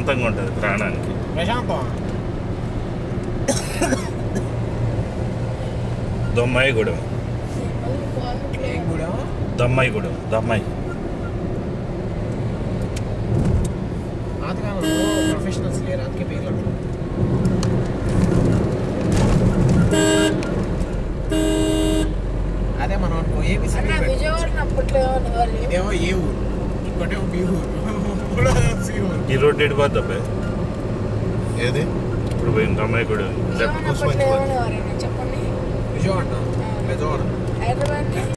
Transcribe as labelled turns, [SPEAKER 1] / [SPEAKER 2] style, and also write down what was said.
[SPEAKER 1] ప్రశాంతంగా ఉంటుంది ప్రాణానికి
[SPEAKER 2] ప్రశాంతం
[SPEAKER 1] దొమ్మాయిగూడెం
[SPEAKER 2] ఏ గూడెం
[SPEAKER 1] దమ్మాయిగూడెం దమ్మాయి
[SPEAKER 2] పాతకాలంలో ప్రొఫెషనల్స్ లేరు అందుకే పేర్లు అంటారు. అదే మనం అనుకో ఏబిసి
[SPEAKER 3] అన్న విజయవాడ అప్పట్లో వాళ్ళు
[SPEAKER 2] ఇదేమో ఏ ఊరు ఇంకోటేమో బి ఊరు కూడా సి ఊరు
[SPEAKER 1] ఈ రోడ్ ఇటు పోద్దా
[SPEAKER 4] ఏది?
[SPEAKER 1] ఇప్పుడు పోయింది
[SPEAKER 3] అమ్మాయి కూడా. లెఫ్ట్ చెప్పండి.
[SPEAKER 2] విజయవాడ విజయవాడ.
[SPEAKER 3] హైదరాబాద్